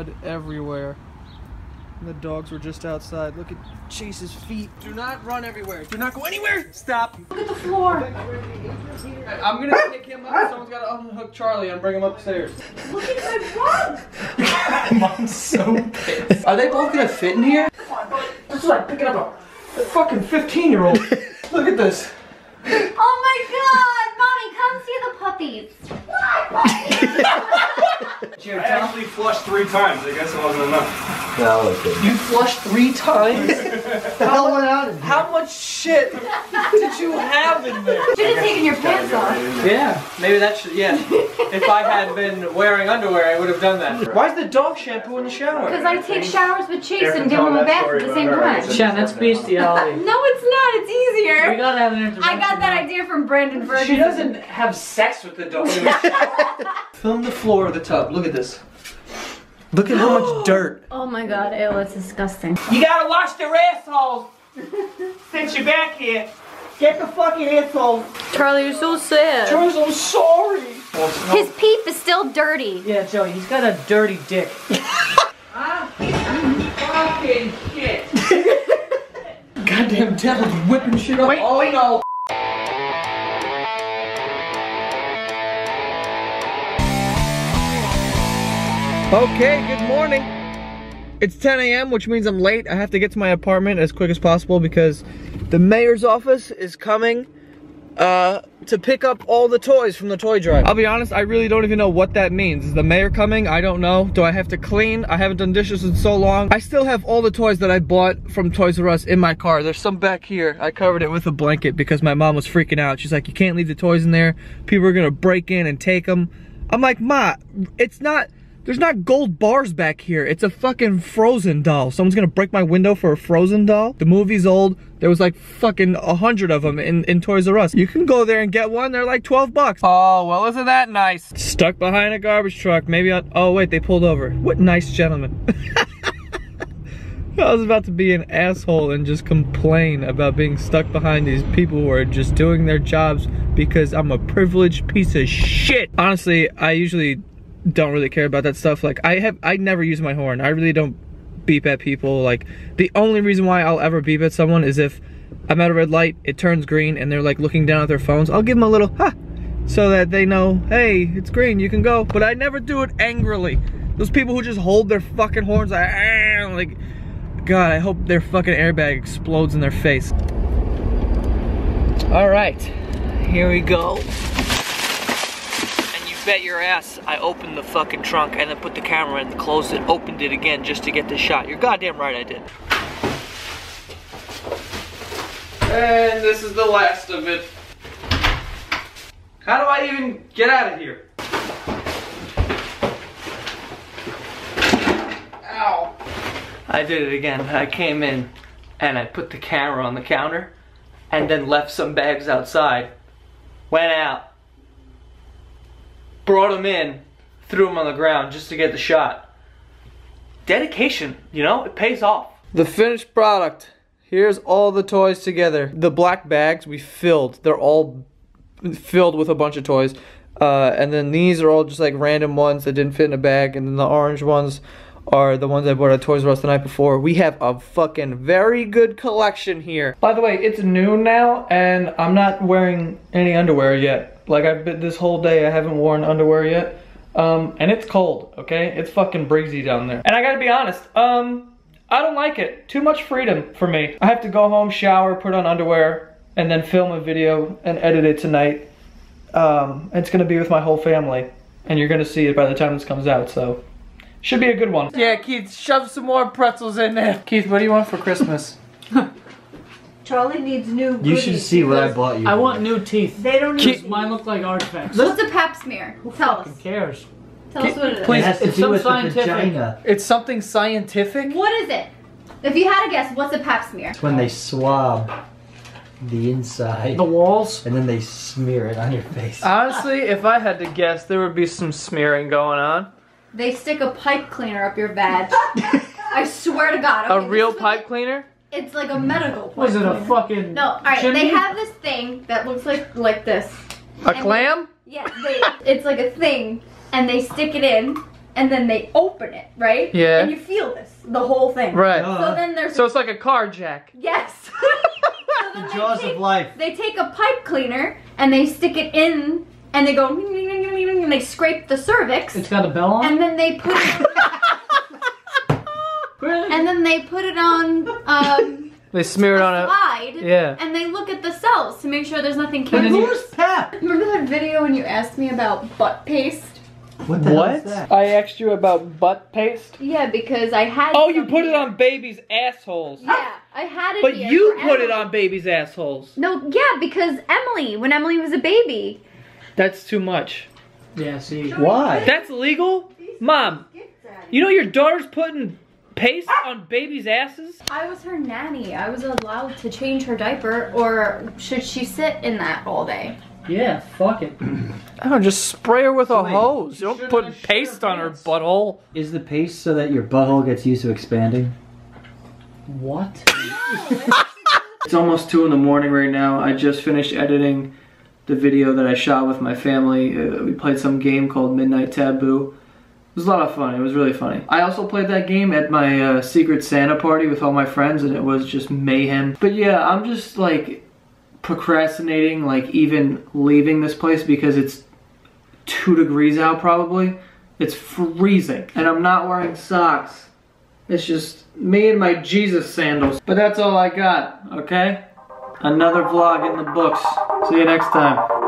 mud everywhere. And the dogs were just outside. Look at Chase's feet. Do not run everywhere. Do not go anywhere. Stop. Look at the floor. I'm gonna pick him up. Someone's gotta unhook Charlie and bring him upstairs. Look at my rug. Mom's so pissed. Are they both gonna fit in here? That's like picking up a, a fucking 15 year old. Look at this. Oh my god, mommy, come see the puppies. I actually flushed three times. I guess it wasn't enough. You flushed three times? hell went out of? How much shit did you have in there? Should have taken your pants off. Yeah, maybe that should, yeah. If I had been wearing underwear, I would have done that. Why is the dog shampoo in the shower? Because I take showers with Chase Here, and give tell him a bath at the same time. Shan, that's bestiality. No, it's not. It's easier. we gotta have an intervention. I got that idea from Brandon Ferguson. She doesn't have sex with the dog. in the shower. Film the floor of the tub. Look at this. Look at how much dirt. Oh my god, ew, that's disgusting. You gotta wash their assholes since you're back here. Get the fucking assholes. Charlie, you're so sad. Charles, I'm sorry. His peep is still dirty. Yeah, Joey, he's got a dirty dick. ah, Fucking shit. Goddamn devil's whipping shit up. Wait, oh wait. no. Okay, good morning. It's 10 a.m., which means I'm late. I have to get to my apartment as quick as possible because the mayor's office is coming uh, to pick up all the toys from the toy drive. I'll be honest, I really don't even know what that means. Is the mayor coming? I don't know. Do I have to clean? I haven't done dishes in so long. I still have all the toys that I bought from Toys R Us in my car. There's some back here. I covered it with a blanket because my mom was freaking out. She's like, you can't leave the toys in there. People are gonna break in and take them. I'm like, Ma, it's not, there's not gold bars back here. It's a fucking Frozen doll. Someone's gonna break my window for a Frozen doll? The movie's old. There was like fucking a hundred of them in, in Toys R Us. You can go there and get one. They're like 12 bucks. Oh, well, isn't that nice? Stuck behind a garbage truck. Maybe I, oh wait, they pulled over. What nice gentleman. I was about to be an asshole and just complain about being stuck behind these people who are just doing their jobs because I'm a privileged piece of shit. Honestly, I usually don't really care about that stuff. Like I have, I never use my horn. I really don't beep at people. Like the only reason why I'll ever beep at someone is if I'm at a red light, it turns green, and they're like looking down at their phones. I'll give them a little ha, so that they know, hey, it's green, you can go. But I never do it angrily. Those people who just hold their fucking horns like, "Ah," like, God, I hope their fucking airbag explodes in their face. All right, here we go. Bet your ass I opened the fucking trunk and then put the camera in, closed it, opened it again just to get this shot. You're goddamn right I did. And this is the last of it. How do I even get out of here? Ow. I did it again. I came in and I put the camera on the counter and then left some bags outside. Went out. Brought them in, threw them on the ground just to get the shot. Dedication, you know, it pays off. The finished product. Here's all the toys together. The black bags we filled. They're all filled with a bunch of toys. Uh, and then these are all just like random ones that didn't fit in a bag. And then the orange ones are the ones I bought at Toys R Us the night before. We have a fucking very good collection here. By the way, it's noon now and I'm not wearing any underwear yet. Like I've been this whole day I haven't worn underwear yet. Um, and it's cold, okay? It's fucking breezy down there. And I gotta be honest, um, I don't like it. Too much freedom for me. I have to go home, shower, put on underwear, and then film a video and edit it tonight. Um, it's gonna be with my whole family. And you're gonna see it by the time this comes out, so. Should be a good one. Yeah, Keith, shove some more pretzels in there. Keith, what do you want for Christmas? Charlie needs new You should goodies see what I bought you. I want new teeth. They don't Keith- need. Mine look like artifacts. What's a pap smear? Tell us. Who cares? Tell us what it is. Please. It has to It's do some with the scientific- vagina. It's something scientific? What is it? If you had to guess, what's a pap smear? It's when they swab the inside The walls. and then they smear it on your face. Honestly, if I had to guess, there would be some smearing going on. They stick a pipe cleaner up your vag. I swear to God. A okay, this real is what pipe cleaner? It's like a medical pipe Was it a cleaner. fucking No, alright, chimney? they have this thing that looks like like this. A And clam? Yeah, they, it's like a thing, and they stick it in, and then they open it, right? Yeah. And you feel this, the whole thing. Right. So then there's So it's like a car jack. yes. so The jaws take- of life. They take a pipe cleaner and they stick it in, and they go and they scrape the cervix, It's got a bell on. and then they put it, Really? and then they put it on um, They smear it a on a. slide. Yeah. And they look at the cells to make sure there's nothing then you- cancerous. Who's Pep? Remember that video when you asked me about butt paste? What the hell is that? I asked you about butt paste. Yeah, because I had. Oh, you some put it on babies' assholes. Yeah, I had it. But here you for put it on babies' assholes. No, yeah, because Emily, when Emily was a baby. That's too much. Yeah, see. Why? That's legal? Mom, you know your daughter's putting paste on babies' asses? I was her nanny. I was allowed to change her diaper, or should she sit in that all day? Yeah, fuck it. Oh, just spray her with a Wait, hose. You don't put paste her on her butthole. Is the paste so that your butthole gets used to expanding? What? It's almost 2 in the morning right now. I just finished editing the video that I shot with my family. Uh, we played some game called Midnight Taboo. It was a lot of fun. It was really funny. I also played that game at my uh, Secret Santa party with all my friends, and it was just mayhem. But yeah, I'm just like procrastinating, like even leaving this place because it's two degrees out probably. It's freezing, and I'm not wearing socks. It's just me and my Jesus sandals. But that's all I got, okay? Another vlog in the books. See you next time.